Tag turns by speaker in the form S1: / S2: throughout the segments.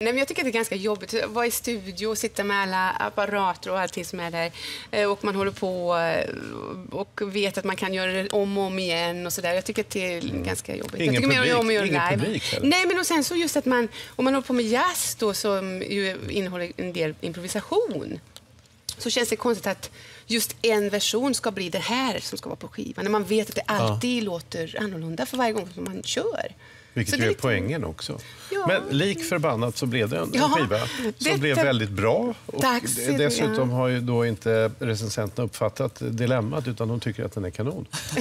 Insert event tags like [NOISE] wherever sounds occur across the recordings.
S1: Nej, men jag tycker att det är ganska jobbigt att vara i studio och sitta med alla apparater och allting som är där. Eh, och man håller på eh, och vet att man kan göra det om och om igen och sådär. Jag tycker att det är ganska jobbigt.
S2: Ingen
S1: jag tycker
S2: publik,
S1: mer om att göra live.
S2: publik heller.
S1: Nej, men och sen så just att man, om man håller på med jazz då som ju innehåller en del improvisation så känns det konstigt att just en version ska bli det här som ska vara på skivan. När man vet att det alltid låter annorlunda för varje gång som man kör.
S2: Vilket
S1: Så
S2: ju
S1: det
S2: är
S1: lite-
S2: poängen också.
S1: Ja.
S2: Men lik förbannat så blev det en
S1: Ja,
S2: skiva som
S1: detta-
S2: blev väldigt bra. Och dessutom har ju då inte recensenterna uppfattat dilemmat utan de tycker att den är kanon. [LAUGHS] är,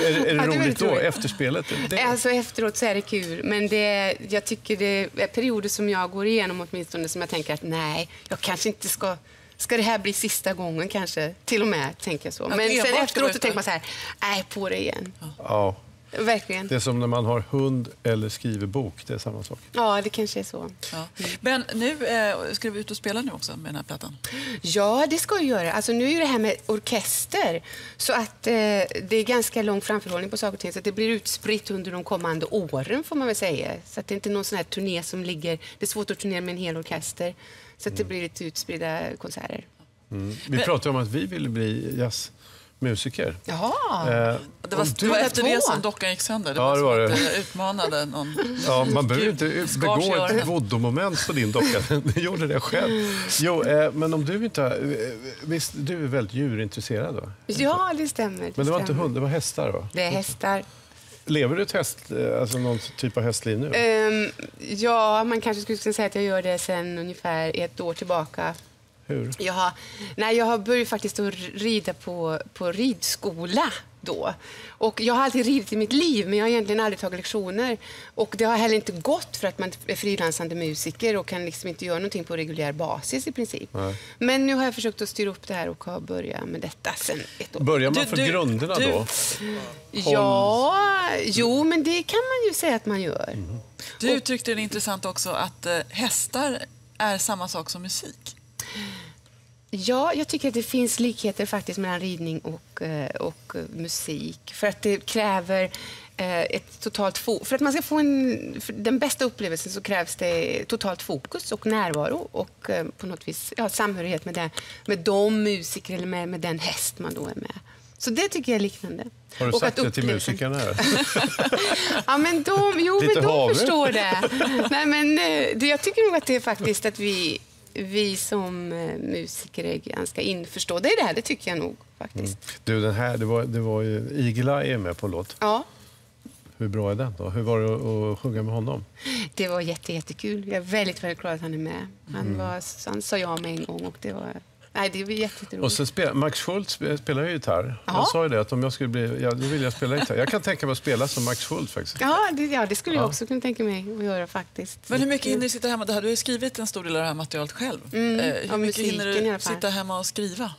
S2: är det
S1: Ja, det
S2: roligt
S1: väldigt
S2: då,
S1: roligt.
S2: efterspelet? Det,
S1: Alltså efteråt så är det kul, men det, jag tycker det är perioder som jag går igenom åtminstone som jag tänker att nej, jag kanske inte ska Ska det här bli sista gången kanske? Till och med, tänker jag så. Men sen efteråt så tänker man så här, nej, på det igen.
S2: ja,
S1: Verkligen.
S2: det är som när man har hund eller skriver bok, det är samma sak.
S1: Ja, det kanske är så.
S3: Ja. Men nu eh, ska du ut och spela nu också med den här plattan.
S1: Ja, det ska jag göra. Alltså, nu är det här med orkester, så att eh, det är ganska lång framförhållning på saker och ting. Så att det blir utspritt under de kommande åren, får man väl säga. Så att det är inte någon sån här turné som ligger... Det är svårt att turnera med en hel orkester. Så att det blir lite utspridda konserter.
S2: Vi pratade om att vi ville bli jazzmusiker.
S1: Jaha!
S2: Eh,
S3: Det var, det var
S1: du-
S3: efter det som dockan gick sönder. Det
S2: Ja,
S3: var
S2: det var
S3: att
S2: det.
S3: det utmanade någon. [LAUGHS]
S2: Ja, man behöver inte begå ett voodoo-moment på din docka. [LAUGHS] Du gjorde det själv. Jo, eh, men om du inte... eh, Visst, du är väldigt djurintresserad? Va?
S1: Ja, det stämmer.
S2: Men det var inte hund, det var hästar? Va?
S1: Det är hästar.
S2: Lever du ett häst, eh, alltså någon typ av hästliv nu?
S1: Ehm, ja, man kanske skulle kunna säga att jag gör det sedan ungefär ett år tillbaka.
S2: Hur?
S1: Jag har, nej, jag har börjat faktiskt att rida på, på ridskola då. Och jag har alltid ridit i mitt liv, men jag har egentligen aldrig tagit lektioner. Och det har heller inte gått för att man är frilansande musiker och kan liksom inte göra någonting på reguljär basis i princip.
S2: Nej.
S1: Men nu har jag försökt att styra upp det här och har börjat med detta sen ett år.
S2: Börjar man
S3: Du-
S2: från
S3: du-
S2: grunderna
S3: du-
S2: då?
S1: Ja, jo, men det kan man ju säga att man gör.
S3: Du uttryckte det intressant också att eh, hästar är samma sak som musik.
S1: Ja, jag tycker att det finns likheter faktiskt mellan ridning och, eh, och eh, musik. För att det kräver eh, ett totalt. För att man ska få en, den bästa upplevelsen så krävs det totalt fokus och närvaro och på något vis ja, samhörighet med, det, med de musiker eller med, med den häst man då är med. Så det tycker jag är liknande.
S2: Har du
S1: Och
S2: sagt
S1: att
S2: det till musikerna? [LAUGHS] [LAUGHS]
S1: Ja, men de, jo,
S2: Lite
S1: men de
S2: havre.
S1: förstår det. Nej, men, det. Jag tycker nog att det är faktiskt att vi, vi som eh, musiker är ganska införstådda i det här. Det tycker jag nog faktiskt.
S2: Du, den här, det var, det var ju, Eye är med på låt.
S1: Ja,
S2: Hur bra är den då? Hur var det att, att sjunga med honom?
S1: det var jätte, jättekul. Jag är väldigt, väldigt glad att han är med. Han, var, han sa ja med en gång och det var... Nej, det var jätte,
S2: Och
S1: jätteroligt.
S2: sen spel, Max Schultz spe- spelar ju gitarr.
S1: Ja.
S2: Jag sa ju det, att om jag skulle bli, ja, då vill jag spela gitarr. Jag kan tänka mig att spela som Max Schultz faktiskt.
S1: Ja det, ja, det skulle
S2: Ja.
S1: jag också kunna tänka mig att göra faktiskt.
S3: Men hur mycket hinner du sitta hemma? Det här, du har ju skrivit en stor del av det här materialet själv.
S1: Mm,
S3: Eh, hur mycket
S1: musiken
S3: hinner du sitta hemma och skriva?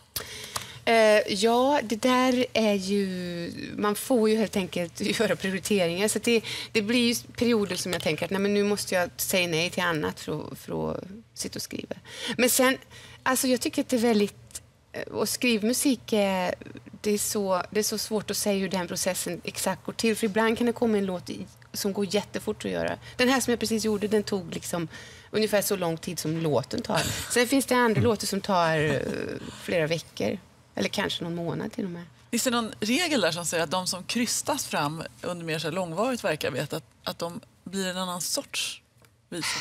S1: Eh, ja, det där är ju... Man får ju helt enkelt [LAUGHS] göra prioriteringar. Så det, det blir ju perioder som jag tänker att nej, men nu måste jag säga nej till annat för att, för att sitta och skriva. Men sen, alltså jag tycker att det är väldigt... Eh, och skrivmusik är, det är, så, det är så svårt att säga hur den processen exakt går till. För ibland kan det komma en låt i- som går jättefort att göra. Den här som jag precis gjorde, den tog liksom ungefär så lång tid som låten tar. Sen finns det andra låtar som tar eh, flera veckor. Eller kanske någon månad till och med.
S3: Finns det någon regel där som säger att de som krystas fram under mer så långvarigt verkarbete, att, att de blir en annan sorts visa?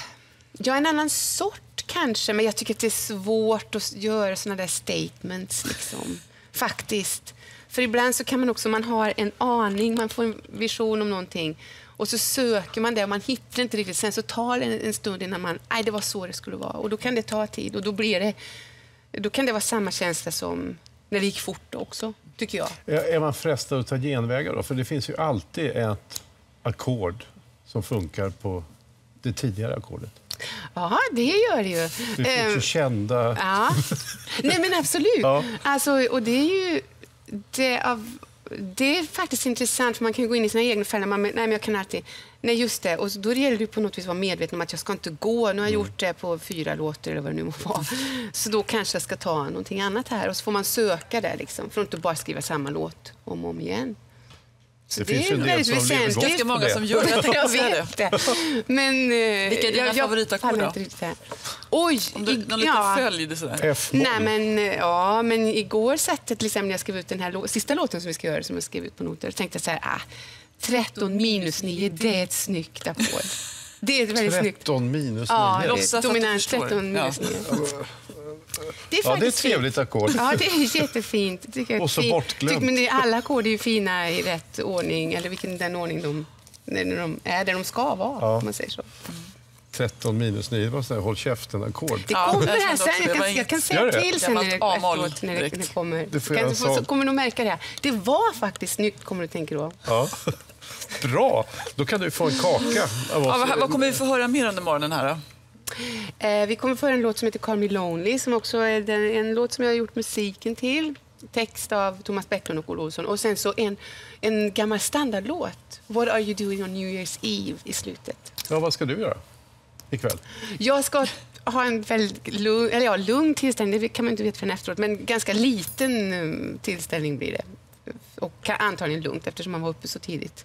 S1: Ja, en annan sort kanske, men jag tycker att det är svårt att göra sådana där statements. Liksom. Faktiskt. För ibland så kan man också, man har en aning, man får en vision om någonting och så söker man det och man hittar inte riktigt. Sen så tar det en, en stund innan man, nej det var så det skulle vara. Och då kan det ta tid och då blir det, då kan det vara samma känsla som när det gick fort också, tycker jag.
S2: Är man frestad att ta genvägar då? För det finns ju alltid ett ackord som funkar på det tidigare ackordet.
S1: Ja, det gör det ju.
S2: Det finns
S1: Ehm,
S2: ju kända...
S1: Ja, nej men absolut. [LAUGHS]
S2: Ja.
S1: Alltså, och det är ju... Det, av, det är faktiskt intressant, för man kan gå in i sina egna fällor. Man, nej, men jag kan alltid... Nej, just det. Och då gäller det på något vis att vara medveten om att jag ska inte gå. Nu har
S2: Mm.
S1: jag gjort det på fyra låtar eller vad det nu må vara. [LAUGHS] Så då kanske jag ska ta någonting annat här. Och så får man söka det, liksom, för att inte bara skriva samma låt om och om igen.
S2: Det finns ju en del som lever gott
S3: Ganska många
S2: det.
S3: som gör det. [LAUGHS] Jag det.
S1: vet det. Men, eh,
S3: Vilka är dina
S1: jag- pallar
S3: då?
S1: det. Oj!
S3: Om du, någon liten
S1: ja.
S3: följd sådär.
S1: Nej, men, eh, ja, men igår satt jag till exempel när jag skrev ut den här sista låten som vi ska göra, som jag skrev ut på noter, tänkte jag så här, ah, 13 minus 9, det är ett snyggt ackord. Det är väldigt snyggt.
S2: 13 minus 9.
S1: Ja, det
S3: Låtsas
S1: är
S3: att du
S1: dominant
S3: förstår.
S1: 13 minus
S3: Ja.
S1: 9. Det är
S2: Ja, det är ett trevligt ackord.
S1: Ja, det är jättefint. Tycker jag
S2: Och så
S1: fint.
S2: bortglömt.
S1: Tycker, men det, alla ackord är ju fina i rätt ordning, eller vilken den ordning de, när de är där de ska vara,
S2: Ja.
S1: om man säger så.
S2: 13 minus 9, det var sån här håll käften-ackord.
S1: Det kommer
S3: jag
S1: här sen. Jag kan, jag kan säga
S2: det?
S1: till sen när det, efteråt, när det, när det kommer.
S2: Det får
S1: kan, så, så
S2: sa.
S1: kommer du märka det. Det var faktiskt snyggt, kommer du tänka då.
S2: Ja. Bra! Då kan du få en kaka av
S3: Ja,
S2: oss.
S3: vad, vad kommer vi få höra mer under morgonen här då?
S1: Eh, vi kommer få en låt som heter Call Me Lonely, som också är den, en låt som jag har gjort musiken till. Text av Thomas Bäcklund och Olle Olsson. Och sen så en, en gammal standardlåt, What are you doing on New Year's Eve, i slutet.
S2: Ja, vad ska du göra ikväll?
S1: Jag ska ha en väldigt lugn, eller ja, lugn tillställning, det kan man inte veta förrän efteråt, men ganska liten eh, tillställning blir det. Och antagligen lugnt eftersom man var uppe så tidigt.